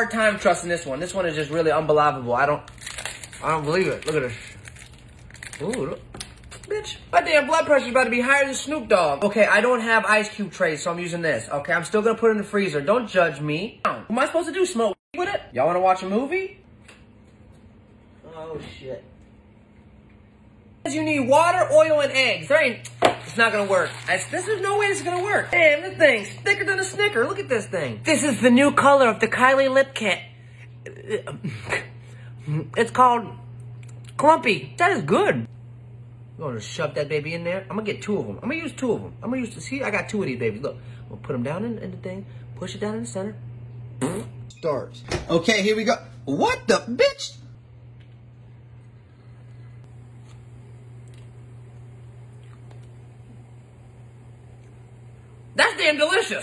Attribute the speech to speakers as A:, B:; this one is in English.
A: hard time trusting this one. This one is just really unbelievable. I don't, I don't believe it. Look at this. Ooh, look. Bitch, my damn blood pressure's about to be higher than Snoop Dogg. Okay, I don't have ice cube trays, so I'm using this. Okay, I'm still gonna put it in the freezer. Don't judge me. What am I supposed to do? Smoke with it? Y'all wanna watch a movie? Oh, shit. You need water, oil, and eggs. There ain't, it's not gonna work. It's, this is no way this is gonna work. Damn, this thing's thicker than a Snicker. Look at this thing. This is the new color of the Kylie lip kit. It's called Clumpy. That is good. I'm gonna shove that baby in there. I'm gonna get two of them. I'm gonna use two of them. I'm gonna use, see, I got two of these babies. Look, I'm gonna put them down in, in the thing, push it down in the center.
B: Starts. Okay, here we go. What the bitch?
A: That's damn delicious.